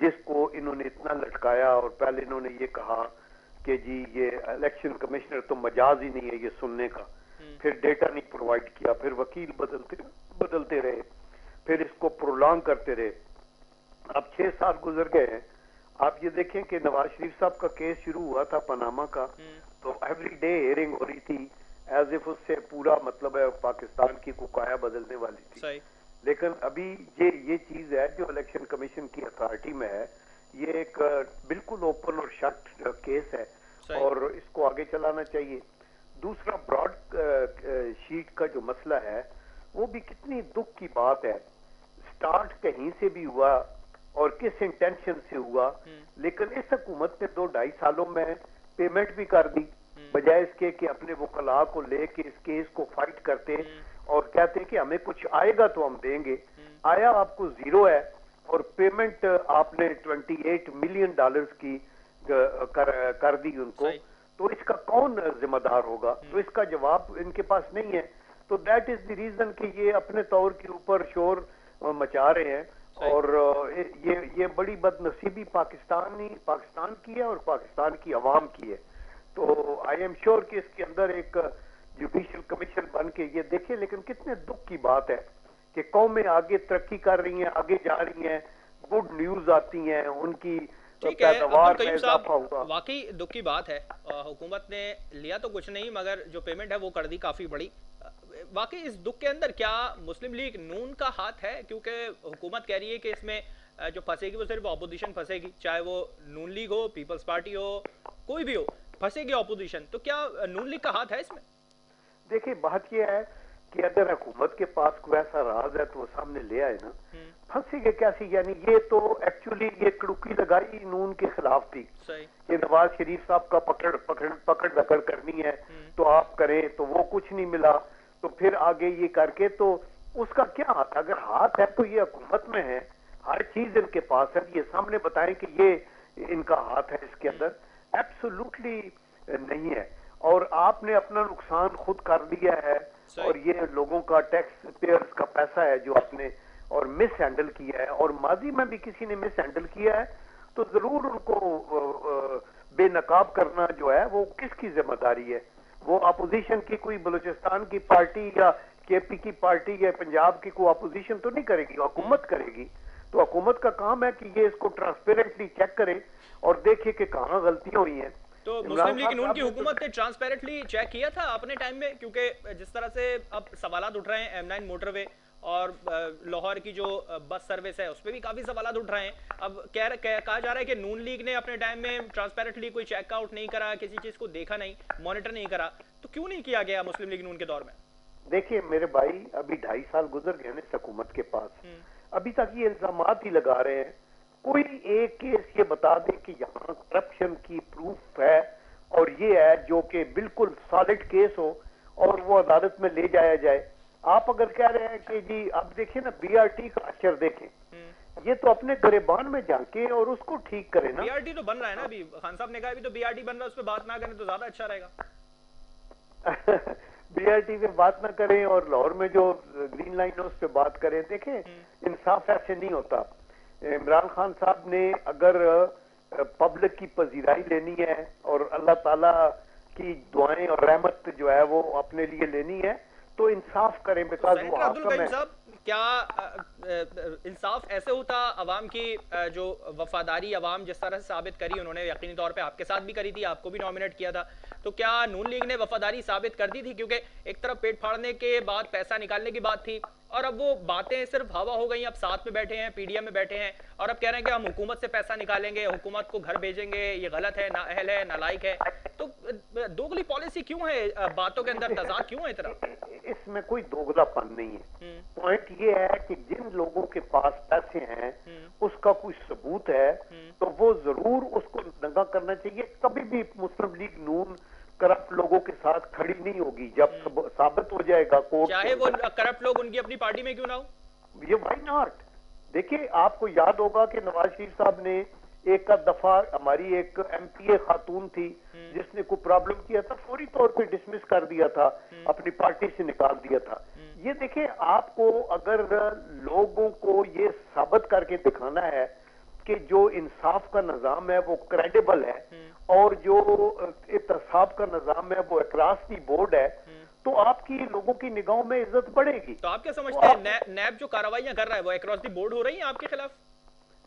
जिसको इन्होंने इतना लटकाया और पहले इन्होंने ये कहा कि जी ये इलेक्शन कमिश्नर तो मजाज ही नहीं है ये सुनने का। हम्म। फिर डेटा नहीं प्रोवाइड किया फिर वकील बदलते बदलते रहे फिर इसको प्रोलॉन्ग करते रहे। अब छह साल गुजर गए हैं। आप ये देखें कि नवाज़ शरीफ साहब का केस शुरू हुआ था पनामा का। हम्म। तो एवरी डे हेयरिंग हो रही थी एज इफ़ उससे पूरा मतलब है पाकिस्तान की कुकाया बदलने वाली थी। लेकिन अभी ये ये चीज़ है जो इलेक्शन कमीशन की अथॉरिटी में है ये एक बिल्कुल ओपन और शट केस है और इसको आगे चलाना चाहिए दूसरा ब्रॉड शीट का जो मसला है वो भी कितनी दुख की बात है स्टार्ट कहीं से भी हुआ और किस इंटेंशन से हुआ हम्म। लेकिन इस हुकूमत ने दो ढाई सालों में पेमेंट भी कर दी हम्म। बजाय इसके कि अपने वकला को लेके इस केस को फाइट करते हम्म। और कहते हैं कि हमें कुछ आएगा तो हम देंगे। हम्म। आया आपको ज़ीरो है और पेमेंट आपने 28 मिलियन डॉलर्स की कर, कर दी उनको। तो इसका कौन जिम्मेदार होगा? तो हम्म। इसका जवाब इनके पास नहीं है। तो दैट इज़ द रीजन कि ये अपने तौर के ऊपर शोर मचा रहे हैं। और ये ये बड़ी बदनसीबी पाकिस्तानी पाकिस्तान की है और पाकिस्तान की आवाम की है। तो आई एम श्योर कि इसके अंदर एक जुडिशियल कमीशन बन के ये देखे लेकिन कितने दुख की बात है कि कौमें आगे तरक्की कर रही हैं आगे जा रही हैं गुड न्यूज़ आती हैं उनकी पैदावार में इजाफा होगा वाकई दुख की बात है। हुकूमत ने लिया तो कुछ नहीं मगर जो पेमेंट है वो कर दी काफ़ी बड़ी। वाकई इस दुख के अंदर क्या मुस्लिम लीग नून का हाथ है? क्योंकि हुकूमत कह रही है कि इसमें जो फंसेगी वो सिर्फ़ अपोजिशन फंसेगी चाहे वो नून लीग हो पीपल्स पार्टी हो कोई भी हो फंसेगी अपोजिशन तो क्या नून लीग का हाथ है इसमें? देखिए बात यह है कि अगर हुकूमत के पास कोई ऐसा राज है तो वो सामने ले आए ना। हम्म। फंसेगे कैसी यानी ये तो एक्चुअली ये कड़ुकी लगाई नून के खिलाफ थी। ये नवाज़ शरीफ साहब का पकड़ पकड़ पकड़ दकड़ करनी है हम्म। तो आप करें तो वो कुछ नहीं मिला। तो फिर आगे ये करके तो उसका क्या हाथ अगर हाथ है तो ये हुकूमत में है। हर चीज़ इनके पास है। ये सामने बताएँ कि ये इनका हाथ है इसके अंदर। एब्सोल्युटली नहीं है। और आपने अपना नुकसान खुद कर लिया है और ये लोगों का टैक्स पेयर्स का पैसा है जो आपने और मिस हैंडल किया है। और माजी में भी किसी ने मिस हैंडल किया है तो ज़रूर उनको बेनकाब करना जो है वो किसकी ज़िम्मेदारी है? वो अपोजिशन की कोई बलूचिस्तान की पार्टी या केपी की पार्टी या पंजाब की कोई अपोजिशन तो नहीं करेगी हुकूमत करेगी। तो हुकूमत का काम है कि ये इसको ट्रांसपेरेंटली चेक करे और देखे कि कहाँ गलतियाँ हुई हैं। तो मुस्लिम लीग नून की हुकूमत ने ट्रांसपेरेंटली चेक किया था अपने टाइम में? क्योंकि जिस तरह से अब सवाल उठ रहे हैं एम नाइन मोटरवे और लाहौर की जो बस सर्विस है उस पर भी काफ़ी सवाल उठ रहे हैं। अब कह, कह जा रहा है कि नून लीग ने अपने टाइम में ट्रांसपेरेंटली कोई चेकआउट नहीं करा किसी चीज़ को देखा नहीं मॉनिटर नहीं करा। तो क्यों नहीं किया गया मुस्लिम लीग नून के दौर में? देखिए मेरे भाई अभी ढाई साल गुजर गए ना हुकूमत के पास। हम्म। अभी तक ये इल्ज़ाम ही लगा रहे हैं कोई एक केस ये बता दे कि यहाँ करप्शन की प्रूफ है और ये है जो कि बिल्कुल सॉलिड केस हो और वो अदालत में ले जाया जाए। आप अगर कह रहे हैं कि जी आप देखिए ना बीआरटी का अक्षर देखें। हम्म। ये तो अपने गरेबान में जाके और उसको ठीक करें ना। बीआरटी तो बन रहा है ना अभी। खान साहब ने कहा अभी तो बीआरटी बन रहा है उस पर बात ना करें तो ज़्यादा अच्छा रहेगा। बीआरटी पे बात ना करें और लाहौर में जो ग्रीन लाइन है उस पर बात करें। देखें हम्म। इंसाफ ऐसे नहीं होता। इमरान खान साहब ने अगर पब्लिक की पजीराई लेनी है और अल्लाह ताला की दुआएँ और रहमत जो है वो अपने लिए लेनी है तो इंसाफ करें बिकॉज़ वो हाकम है। क्या इंसाफ ऐसे होता अवाम की जो वफादारी अवाम जिस तरह से साबित करी उन्होंने यकीनी तौर पे आपके साथ भी करी थी आपको भी नॉमिनेट किया था। तो क्या नून लीग ने वफादारी साबित कर दी थी? क्योंकि एक तरफ़ पेट फाड़ने के बाद पैसा निकालने की बात थी और अब वो बातें सिर्फ़ हवा हो गई अब साथ में बैठे हैं पीडीएम में बैठे हैं और अब कह रहे हैं कि हम हुकूमत से पैसा निकालेंगे हुकूमत को घर भेजेंगे ये गलत है ना अहल है नालायक है तो दोगली पॉलिसी क्यों है बातों के अंदर तजाद क्यों है इतना इसमें कोई दोगलापन नहीं है पॉइंट हम्म। ये है कि जिन लोगों के पास पैसे हैं हम्म। उसका कोई सबूत है हम्म। तो वो ज़रूर उसको दंगा करना चाहिए कभी भी मुस्लिम लीग नून करप्ट लोगों के साथ खड़ी नहीं होगी जब हम्म। साबित हो जाएगा कोर्ट चाहे वो करप्ट लोग उनकी अपनी पार्टी में क्यों ना हो ये वाई नॉट देखिए आपको याद होगा कि नवाज़ शरीफ साहब ने एक का दफ़ा हमारी एक एमपीए खातून थी हम्म। जिसने कोई प्रॉब्लम किया था फौरी तौर पे डिसमिस कर दिया था हम्म। अपनी पार्टी से निकाल दिया था ये देखिए आपको अगर लोगों को ये साबित करके दिखाना है कि जो इंसाफ का निज़ाम है वो क्रेडिबल है और जो एहतसाब का निज़ाम है वो अक्रॉस दी बोर्ड है तो आपकी लोगों की निगाहों में इज़्ज़त बढ़ेगी। तो आप क्या समझते तो हैं नैब जो कार्रवाइयाँ कर रहा है वो अक्रॉस दी बोर्ड हो रही है आपके खिलाफ?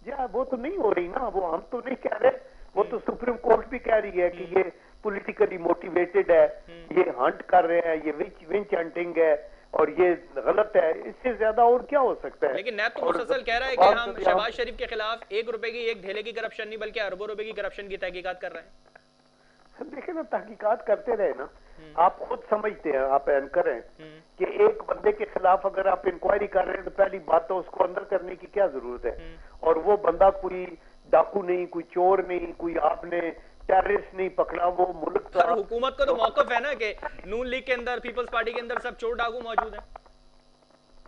जी वो तो नहीं हो रही ना वो हम तो नहीं कह रहे वो तो सुप्रीम कोर्ट भी कह रही है कि ये पोलिटिकली मोटिवेटेड है हम्म। ये हंट कर रहे हैं ये विंच विंच हंटिंग है और ये गलत है इससे ज़्यादा और क्या हो सकता है लेकिन नैब तो मुसलसल कह रहा है कि हम शहबाज शरीफ के खिलाफ एक रुपए की एक ढेले की करप्शन नहीं बल्कि अरबों रुपए की करप्शन की तहकीकात कर रहे हैं देखिए ना तहकीकात करते रहे ना हम्म। आप खुद समझते हैं आप एंकर हैं हम्म। कि एक बंदे के खिलाफ अगर आप इंक्वायरी कर रहे हैं तो पहली बात तो उसको अंदर करने की क्या ज़रूरत है हम्म। और वो बंदा कोई डाकू नहीं कोई चोर नहीं कोई आपने टेररिस्ट नहीं पकड़ा वो मुल्क सर हुकूमत का तो मौकफ है ना कि नून लीग के अंदर पीपल्स पार्टी के अंदर सब चोर डाकू मौजूद है।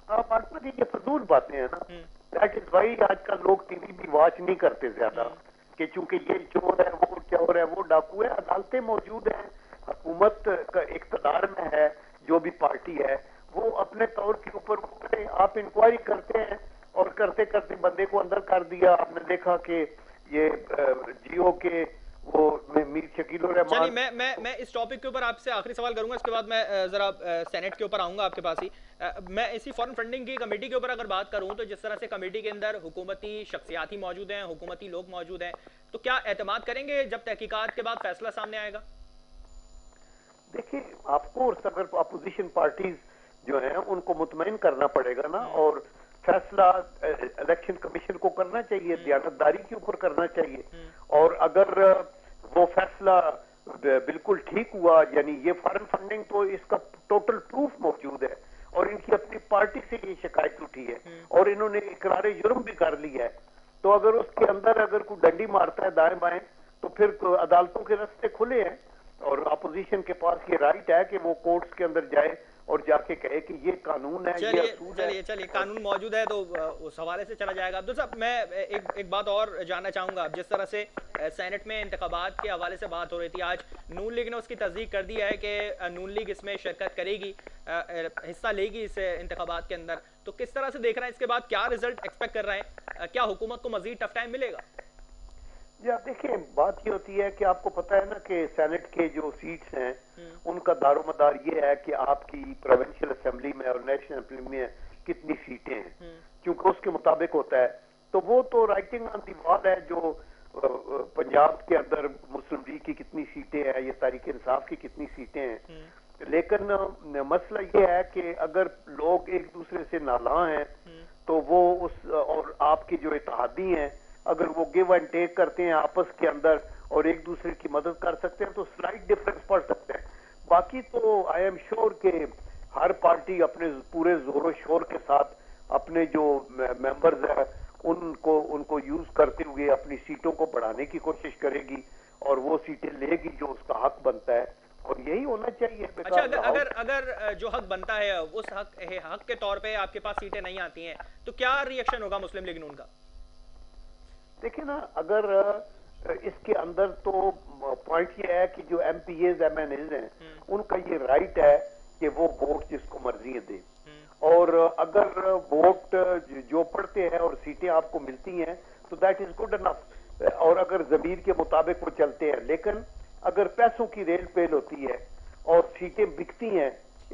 आप बात ये फजूल बातें हैं ना। दैट इज़ वाई आजकल लोग टीवी भी वॉच नहीं करते ज़्यादा। हम्म। कि चूँकि ये चोर है वो चोर है वो डाकू है अदालतें मौजूद है। हुकूमत का इकतदार में है जो भी पार्टी है वो अपने तौर के ऊपर आप इंक्वायरी करते हैं और करते करते बंदे को अंदर कर दिया। आपने देखा कि ये जियो के वो मीर शकील चलिए मैं मैं मैं इस टॉपिक के ऊपर आपसे आखिरी सवाल करूँगा इसके बाद मैं जरा सेनेट के ऊपर आऊँगा आपके पास ही। मैं इसी फॉरेन फंडिंग की कमेटी के ऊपर अगर बात करूँ तो जिस तरह से कमेटी के अंदर हुकूमती शख्सियात ही मौजूद हैं हुकूमती लोग मौजूद हैं तो क्या करेंगे जब तहकीकात के बाद फैसला सामने आएगा? देखिए ऑफकोर्स अगर अपोजिशन पार्टीज़ जो है उनको मुतमिन करना पड़ेगा ना और फैसला इलेक्शन कमीशन को करना चाहिए दयानतदारी के ऊपर करना चाहिए। और अगर वो फैसला बिल्कुल ठीक हुआ यानी ये फॉरेन फंडिंग तो इसका टोटल प्रूफ मौजूद है और इनकी अपनी पार्टी से ये शिकायत उठी है और इन्होंने इकरार जुर्म भी कर लिया है तो अगर उसके अंदर अगर कोई डंडी मारता है दाएँ बाएँ तो फिर अदालतों के रास्ते खुले हैं और अपोजिशन के पास ये राइट है कि वो कोर्ट्स के अंदर जाए और जाके कहे कि ये कानून है चलिए चलिए चलिए कानून मौजूद है तो उस हवाले से चला जाएगा। अब्दुल साहब मैं एक एक बात और जानना चाहूँगा। जिस तरह से सेनेट में इंतबात के हवाले से बात हो रही थी आज नून लीग ने उसकी तस्दीक कर दी है कि नून लीग इसमें शिरकत करेगी हिस्सा लेगी इस इंतबात के अंदर। तो किस तरह से देख रहे हैं? इसके बाद क्या रिज़ल्ट एक्सपेक्ट कर रहे हैं? क्या हुकूमत को मजीद टफ टाइम मिलेगा? आप देखिए बात ये होती है कि आपको पता है ना कि सेनेट के जो सीट्स हैं हम्म। उनका दारोमदार ये है कि आपकी प्रोविंशियल असेंबली में और नेशनल असेंबली में कितनी सीटें हैं हम्म। क्योंकि उसके मुताबिक होता है तो वो तो राइटिंग ऑन दी वॉल है जो पंजाब के अंदर मुस्लिम लीग की कितनी सीटें हैं या तारीख इंसाफ की कितनी सीटें हैं हम्म। लेकिन मसला ये है कि अगर लोग एक दूसरे से नाला हैं तो वो उस और आपकी जो इतिहादी हैं अगर वो गिव एंड टेक करते हैं आपस के अंदर और एक दूसरे की मदद कर सकते हैं तो स्लाइट डिफरेंस पड़ सकते हैं। बाकी तो आई एम श्योर के हर पार्टी अपने पूरे जोरों शोर के साथ अपने जो मेंबर्स हैं उनको उनको यूज़ करते हुए अपनी सीटों को बढ़ाने की कोशिश करेगी और वो सीटें लेगी जो उसका हक बनता है। और यही होना चाहिए अच्छा अगर अगर अगर जो हक बनता है उस हक हक के तौर पे आपके पास सीटें नहीं आती हैं तो क्या रिएक्शन होगा मुस्लिम लीग नून का? देखिए ना अगर इसके अंदर तो पॉइंट ये है कि जो M P As M N As हैं। उनका ये राइट है कि वो वोट जिसको मर्ज़ी दे हम्म। और अगर वोट जो पढ़ते हैं और सीटें आपको मिलती हैं तो दैट इज़ गुड इनफ और अगर जमीर के मुताबिक वो चलते हैं लेकिन अगर पैसों की रेल पेल होती है और सीटें बिकती हैं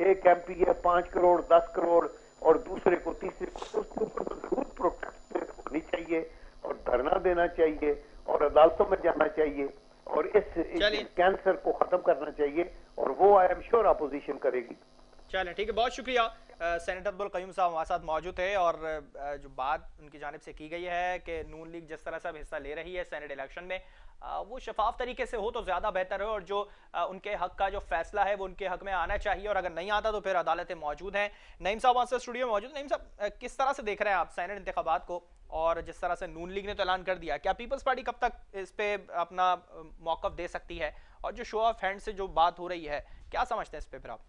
एक एम पी है पाँच करोड़ दस करोड़ और दूसरे को तीसरे को तो उसके ऊपर तो ज़रूर प्रोटेक्ट होनी चाहिए और धरना देना चाहिए और अदालतों में जाना चाहिए और इस, इस कैंसर को खत्म करना चाहिए और वो आई एम श्योर अपोजिशन करेगी। चलें ठीक है बहुत शुक्रिया। सेनेटर अब्दुल कयूम साहब हमारे साथ मौजूद थे और जो बात उनकी जानब से की गई है कि नून लीग जिस तरह से अब हिस्सा ले रही है सेनेट इलेक्शन में वो शफाफ तरीके से हो तो ज़्यादा बेहतर है और जो उनके हक का जो फैसला है वो उनके हक में आना चाहिए और अगर नहीं आता तो फिर अदालतें मौजूद हैं। नईम साहब वहाँ से स्टूडियो में मौजूद नईम साहब किस तरह से देख रहे हैं आप सेनेट इंतबात को? और जिस तरह से नून लीग ने तो ऐलान कर दिया क्या पीपल्स पार्टी कब तक इस पर अपना मौकफ दे सकती है? और जो शो ऑफ़ हैंड से जो बात हो रही है क्या समझते हैं इस पे फिर आप?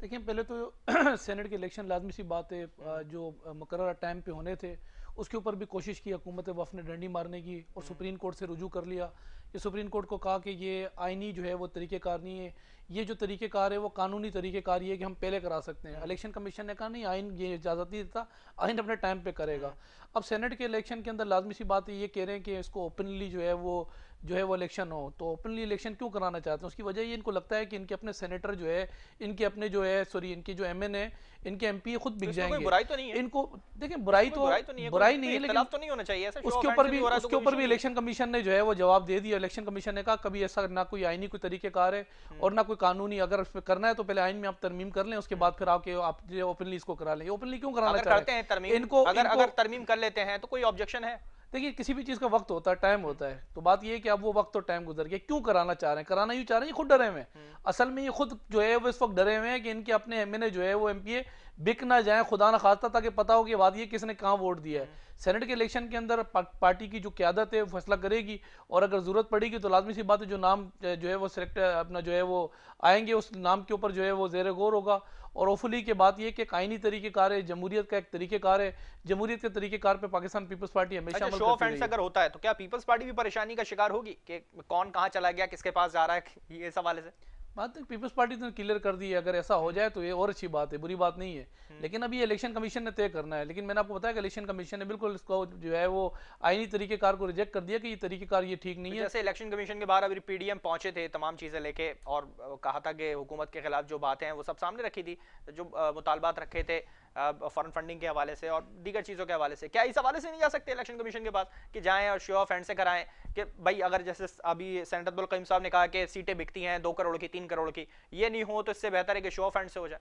देखिए पहले तो सेनेट के इलेक्शन लाजमी सी बात है जो मुकर टाइम पे होने थे उसके ऊपर भी कोशिश की हुकूमत वफ ने डंडी मारने की और सुप्रीम कोर्ट से रुजू कर लिया। कि सुप्रीम कोर्ट को कहा कि ये आइनी जो है वो तरीक़ेकार नहीं है। ये जो तरीक़ेकार है वो कानूनी तरीक़ेकार ये है कि हम पहले करा सकते हैं। इलेक्शन कमीशन ने कहा, नहीं आइन ये इजाज़त नहीं देता आइन अपने टाइम पे करेगा। अब सेनेट के इलेक्शन के अंदर लाजमी सी बात ये कह रहे हैं कि इसको ओपनली जो है वो जो है वो इलेक्शन हो तो ओपनली इलेक्शन क्यों कराना चाहते हैं? उसकी वजह ये इनको लगता है कि इनके अपने सेनेटर जो है इनके अपने जो है सॉरी इनके जो एमएन है इनके एम पी खुद बिक तो जाएँगे। बुराई तो नहीं है? इनको देखिए बुराई तो बुराई नहीं है लेकिन तो नहीं होना चाहिए उसके ऊपर भी उसके ऊपर भी इलेक्शन कमीशन ने जो है वो जवाब दे दिया इलेक्शन कमीशन ने कहा कभी ऐसा ना कोई आईनी कोई तरीके कार है हम्म। और ना कोई कानूनी अगर करना है तो पहले आइन में आप तरमीम कर लें उसके बाद फिर आके आप जो ओपनली इसको करा लें। ओपनली क्यों कराना चाहते हैं? इनको अगर तरमीम कर लेते हैं तो कोई ऑब्जेक्शन है? देखिए किसी भी चीज़ का वक्त होता है टाइम होता है। तो बात ये है कि अब वो वक्त और टाइम गुजर गया क्यों कराना चाह रहे हैं? कराना यूँ चाह रहे हैं खुद डरे हुए हम्म। असल में ये खुद जो है वो इस वक्त डरे हुए हैं कि इनके अपने एम जो है वो एमपीए बिक ना जाए खुदा न खास्ता ताकि पता हो कि बाद ये किसने कहाँ वोट दिया है। सेनेट के इलेक्शन के अंदर पार्टी की जो क्यादत है फैसला करेगी और अगर ज़रूरत पड़ेगी तो लाजमी सी बात है जो नाम जो है वो सिलेक्ट अपना जो है वो आएँगे उस नाम के ऊपर जो है वो जेर गौर होगा। और ओफली के बात ये कि कायनी तरीक़ेकार है जमहूरियत का एक तरीक़ेकार है। जमहूरियत के तरीके कार पे पाकिस्तान पीपल्स पार्टी हमेशा अच्छा, शो ऑफ़ अगर होता है तो क्या पीपल्स पार्टी भी परेशानी का शिकार होगी कि कौन कहाँ चला गया किसके पास जा रहा है ये सवाल से? बात है पीपल्स पार्टी ने क्लियर कर दी है अगर ऐसा हो जाए तो ये और अच्छी बात है बुरी बात नहीं है हम्म। लेकिन अभी इलेक्शन कमीशन ने तय करना है लेकिन मैंने आपको बताया कि इलेक्शन कमीशन ने बिल्कुल इसको जो है वो आईनी तरीके कार को रिजेक्ट कर दिया कि ये तरीके कार ये ठीक नहीं है जैसे इलेक्शन कमीशन के बाहर अभी पीडीएम पहुँचे थे तमाम चीज़ें लेके और कहा था कि हुकूमत के खिलाफ जो बातें हैं वो सब सामने रखी थी जो मुतालबात रखे थे फॉरन फंडिंग के हवाले से और दीगर चीज़ों के हवाले से क्या इस हवाले से नहीं जा सकते इलेक्शन कमीशन के पास कि जाएँ और शो ऑफ़ हैंड से कराएँ कि भाई अगर जैसे अभी सेनेटर अब्दुल कईम साहब ने कहा कि सीटें बिकती हैं दो करोड़ की तीन करोड़ की ये नहीं हो तो इससे बेहतर है कि शो ऑफ़ हैंड से हो जाए।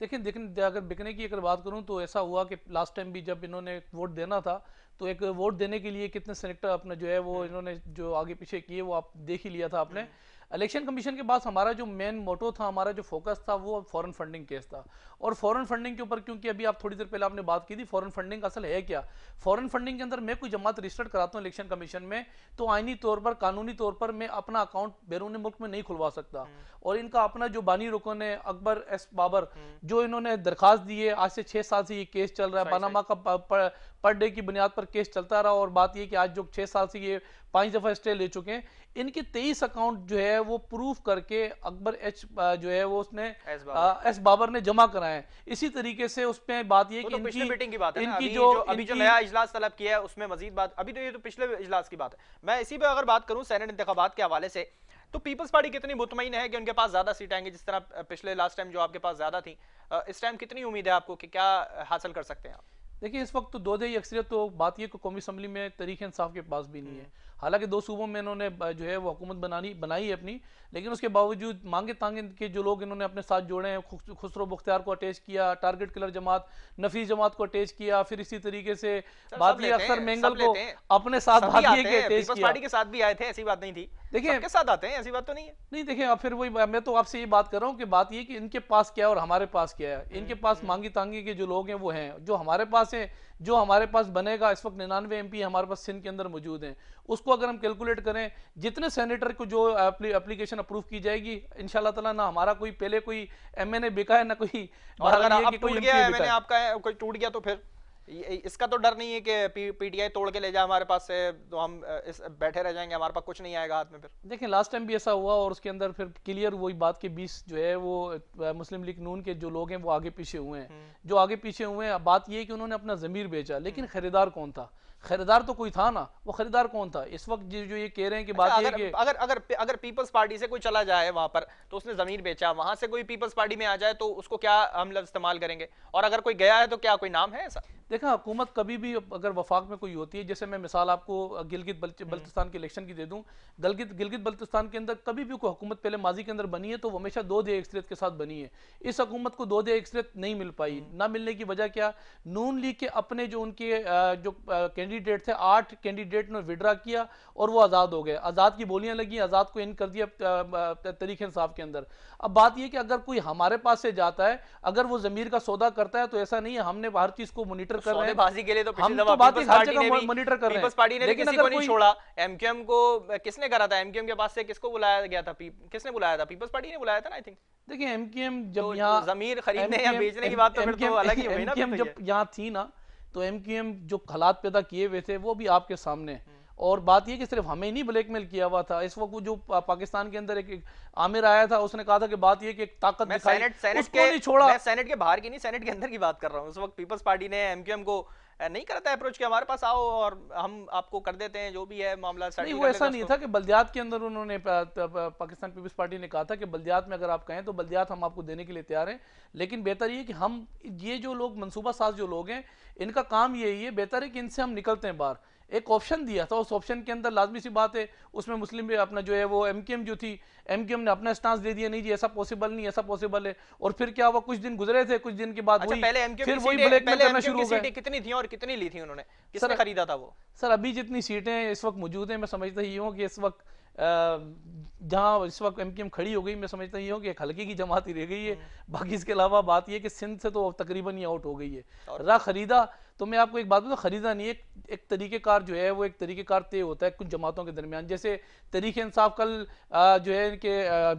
देखिए देखिए अगर बिकने की अगर बात करूँ तो ऐसा हुआ कि लास्ट टाइम भी जब इन्होंने वोट देना था तो एक वोट देने के लिए कितने सेनेक्टर अपने जो है वो हम्म। इन्होंने जो आगे पीछे किए वो आप देख ही लिया था आपने। इलेक्शन कमीशन के पास हमारा जो मेन मोटो था हमारा जो फोकस था वो फॉरेन फंडिंग केस था। और फॉरेन फंडिंग के ऊपर क्योंकि अभी आप थोड़ी देर पहले आपने बात की थी फॉरेन फंडिंग असल है क्या? फॉरेन फंडिंग के अंदर मैं कोई जमात रजिस्टर्ड कराता हूँ इलेक्शन कमीशन में तो आईनी तौर पर कानूनी तौर पर मैं अपना अकाउंट बैरून मुल्क में नहीं खुलवा सकता। और इनका अपना जो बानी रुकन है अकबर एस बाबर जो इन्होंने दरखास्त दी है आज से छह साल से ये केस चल रहा है। पानामा का पर डे की बुनियाद पर केस चलता रहा और बात यह कि आज जो छह साल से ये पाँच दफ़ा स्टे ले चुके हैं। इनके तेईस अकाउंट जो है वो प्रूफ करके अकबर एच जो है वो उसने एस बाबर, एस बाबर ने जमा कराए इसी तरीके से उसमें बात ये कि तो इनकी मीटिंग की बात है इनकी जो, जो अभी जो नया इजलास तलब किया है उसमें मजीद बात अभी तो ये तो पिछले इजलास की बात है। मैं इसी पे अगर बात करूँ सैनेट इंतबात के हवाले से तो पीपल्स पार्टी कितनी मुतमिन है कि उनके पास ज़्यादा सीट आएँगे जिस तरह पिछले लास्ट टाइम जो आपके पास ज़्यादा थी। इस टाइम कितनी उम्मीद है आपको कि क्या हासिल कर सकते हैं आप? देखिए इस वक्त तो दो दही अक्सरियत तो बात ये कौमी असम्बली में तरीके इंसाफ के पास भी नहीं है। हालाँकि दो सूबों में इन्होंने जो है वो हुकूमत बनानी बनाई है अपनी लेकिन उसके बावजूद मांगे तांगे के जो लोग इन्होंने अपने साथ जोड़े हैं खुसरो बुख्तियार को अटैच किया टारगेट किलर जमात नफीस जमात को अटैच किया फिर इसी तरीके से ये अक्सर मेंगल को अपने साथ भाग के अटैच किया। पार्टी के साथ भी आए थे ऐसी बात नहीं थी। देखिए के साथ आते हैं ऐसी बात तो नहीं है। नहीं देखिए अब फिर वही मैं तो आपसे ये बात कर रहा हूँ कि बात ये कि इनके पास क्या है और हमारे पास क्या है। इनके पास हम्म, मांगी तांगी के जो लोग हैं वो हैं। जो हमारे पास है जो हमारे पास बनेगा इस वक्त निन्यानवे एमपी हमारे पास सिंध के अंदर मौजूद हैं। उसको अगर हम कैलकुलेट करें जितने सेनेटर को जो एप्लीकेशन अप्रूव की जाएगी इनशाला ताला ना हमारा कोई पहले कोई एमएनए बिका है ना कोई और अगर आप टूट गया आपका कोई टूट गया तो फिर? इसका तो डर नहीं है कि पीटीआई तोड़ के ले जाए हमारे पास से तो हम इस बैठे रह जाएँगे हमारे पास कुछ नहीं आएगा हाथ में फिर देखिए लास्ट टाइम भी ऐसा हुआ और उसके अंदर फिर क्लियर वही बात के बीस जो है वो मुस्लिम लीग नून के जो लोग हैं वो आगे पीछे हुए हैं हम्म। जो आगे पीछे हुए हैं बात ये है कि उन्होंने अपना जमीर बेचा लेकिन हम्म। खरीदार कौन था खरीदार तो कोई था ना वो खरीदार कौन था? इस वक्त जो ये कह रहे हैं कि बात अच्छा, अगर, ये कि अगर अगर अगर पीपल्स पार्टी से कोई चला जाए वहाँ पर तो उसने ज़मीन बेचा वहाँ से कोई पीपल्स पार्टी में आ जाए तो उसको क्या हम लफ्ज इस्तेमाल करेंगे? और अगर कोई गया है तो क्या कोई नाम है ऐसा? देखा हुकूमत कभी भी अगर वफाक में कोई होती है जैसे मैं मिसाल आपको गिलगित हम्म। बल्तिस्तान के इलेक्शन की दे दूँ गिलगित गिलगित बल्तिस्तान के अंदर कभी भी कोई हुकूमत पहले माजी के अंदर बनी है तो वो हमेशा दो दे अक्सरियत के साथ बनी है। इस हुकूमत को दो दे अक्सरियत नहीं मिल पाई। हम्म। ना मिलने की वजह क्या? नून लीग के अपने जो उनके जो कैंडिडेट थे आठ कैंडिडेट ने विड्रा किया और वो आज़ाद हो गए। आज़ाद की बोलियाँ लगी आज़ाद को इन कर दिया तरीके इंसाफ के अंदर। अब बात यह कि अगर कोई हमारे पास से जाता है अगर वो जमीर का सौदा करता है तो ऐसा नहीं है हमने हर चीज़ को मोनिटर कर रहे हैं। के लिए तो हम तो बात हर जगह मोनिटर कर रहे हैं। पार्टी ने लेकिन अगर कोई छोड़ा। एमक्यूएम को किसने करा था? एमक्यूएम के पास से किसको बुलाया गया था? किसने बुलाया था? पीपल्स पार्टी ने बुलाया था ना आई थिंक देखिए एमक्यूएम जब तो यहाँ जमीर खरीदने या बेचने की बात तो तो अलग ही हुई ना जब यहाँ थी ना तो एम जो हालात पैदा किए हुए थे वो भी आपके सामने और बात ये कि सिर्फ़ हमें ही नहीं ब्लैकमेल किया हुआ था। इस वक्त जो पाकिस्तान के अंदर एक आमिर आया था उसने कहा था कि बात ये कि एक ताकत मैं सेनेट सेनेट उसको के नहीं छोड़ा। मैं सेनेट के बाहर की नहीं सेनेट के अंदर की बात कर रहा हूँ। उस वक्त पीपल्स पार्टी ने एमक्यूएम को नहीं करता अप्रोच कि हमारे पास आओ और हम आपको कर देते हैं जो भी है मामला नहीं वो ऐसा नहीं था कि बल्दियात के अंदर उन्होंने पाकिस्तान पीपल्स पार्टी ने कहा था कि बल्दियात में अगर आप कहें तो बल्दियात हम आपको देने के लिए तैयार हैं। लेकिन बेहतर ये कि हम ये जो लोग मनसूबा साज जो लोग हैं इनका काम यही है बेहतर है कि इनसे हम निकलते हैं बाहर। एक ऑप्शन दिया था उस ऑप्शन के अंदर लाजमी सी बात है उसमें मुस्लिम भी अपना जो है वो एम जो थी एम ने अपना स्टांस दे दिया नहीं जी ऐसा पॉसिबल नहीं ऐसा पॉसिबल है। और फिर क्या हुआ कुछ दिन गुजरे थे कुछ दिन के बाद अच्छा, पहले फिर वही करना शुरू हो गया कितनी थी और कितनी ली थी उन्होंने? किसने खरीदा था वो? सर अभी जितनी सीटें इस वक्त मौजूद हैं मैं समझता ही हूँ कि इस वक्त जहाँ इस वक्त एम खड़ी हो गई मैं समझता ही हूँ कि एक हल्के की जमात ही रह गई है। हम्म। बाकी इसके अलावा बात यह कि सिंध से तो तकरीबन ही आउट हो गई है। रा खरीदा तो मैं आपको एक बात बताऊँ, खरीदा नहीं, एक एक तरीक़ेकार जो है, वो एक तरीक़ेकार तय होता है कुछ जमातों के दरमियान। जैसे तरीक़ इंसाफ कल जो है इनके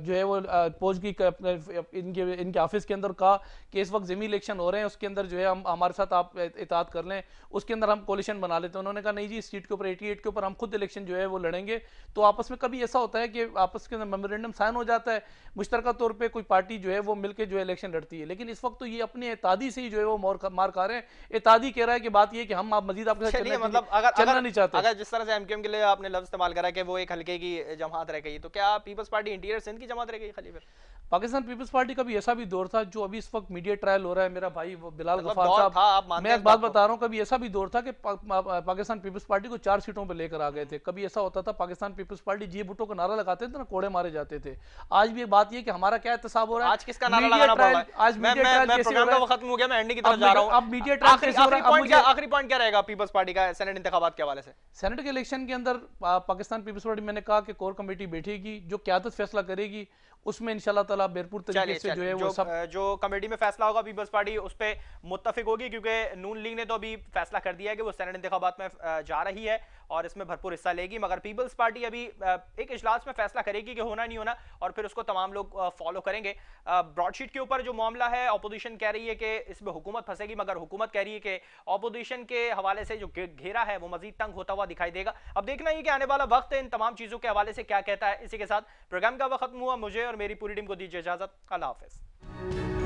जो है वो पोज की इनके इनके ऑफ़िस के अंदर कहा कि इस वक्त ज़मीन इलेक्शन हो रहे हैं, उसके अंदर जो है हम, हमारे साथ आप इतात कर लें, उसके अंदर हम कोलिशन बना लेते हैं। उन्होंने कहा, नहीं जी, इस सीट के ऊपर एटी के ऊपर हम खुद इलेक्शन जो है वो लड़ेंगे। तो आपस में कभी ऐसा होता है कि आपस के अंदर मेमोरेंडम साइन हो जाता है मुश्तर तौर पर कोई पार्टी जो है वो मिलकर जो है इलेक्शन लड़ती है। लेकिन इस वक्त तो ये अपने एतादी से ही जो है वो मार खा रहे हैं। एतादी कह रहा है कि बात ये कि हम आप मजीद आपके साथ मतलब अगर चलना नहीं चाहते। अगर जिस तरह से एमकेएम के लिए आपने लफ्ज इस्तेमाल करा कि वो एक हल्के की जमात रह गई तो क्या पीपल्स पार्टी इंटीरियर सिंध की जमात रह गई खाली फिर पाकिस्तान पीपल्स पार्टी का भी ऐसा भी दौर था जो अभी इस वक्त मीडिया ट्रायल हो रहा है। मेरा भाई बिलाल मतलब गफार साहब मैं एक बात बात रहा हूँ कभी ऐसा भी दौर था कि पा, पा, पाकिस्तान पीपल्स पार्टी को चार सीटों पर लेकर आ गए थे। कभी ऐसा होता था पाकिस्तान पीपल्स पार्टी जी भुट्टो का नारा लगाते थे ना कोड़े मारे जाते थे। आज भी एक बात यह कि हमारा क्या एहतसाब हो रहा है? आज किसका नारा मीडिया लगाना पड़ रहा ट्रायल- है? आज मैं मीडिया मैं ट्रायल मैं कैसे हो प्रोग्राम रहा का? वक्त गया मैं एंडिंग की तरफ़ जा रहा मीडिया- अब मीडिया ट्रायल आखिरी कैसे रहा आखिरी? अब पॉइंट क्या मुझे- आखिरी पॉइंट क्या रहेगा पीपल्स पार्टी का सेनेट इंतखाबात के हवाले से? सेनेट के इलेक्शन के अंदर पाकिस्तान पीपल्स पार्टी मैंने कहा कि कोर कमेटी बैठेगी जो क्यादत फैसला करेगी उसमें इंशाल्लाह ताला भरपूर तरीके से जो है वो सब जो कमेटी में फैसला होगा पीपल्स पार्टी उस पर मुतफिक होगी क्योंकि नून लीग ने तो अभी फैसला कर दिया है कि वो सेनेट इंतखाबात में जा रही है। और इसमें भरपूर हिस्सा लेगी, मगर पीपल्स पार्टी अभी एक इजलास में फैसला करेगी कि होना नहीं होना, और फिर उसको तमाम लोग फॉलो करेंगे। ब्रॉडशीट के ऊपर जो मामला है अपोजिशन कह रही है कि इसमें हुकूमत फंसेगी, मगर हुकूमत कह रही है कि अपोजिशन के हवाले से जो घेरा है, वो मजीद तंग होता हुआ दिखाई देगा। अब देखना ये कि आने वाला वक्त इन तमाम चीज़ों के हवाले से क्या कहता है। इसी के साथ प्रोग्राम का वक्त हुआ। मुझे और मेरी पूरी टीम को दीजिए इजाज़त। अल्लाह हाफिज़।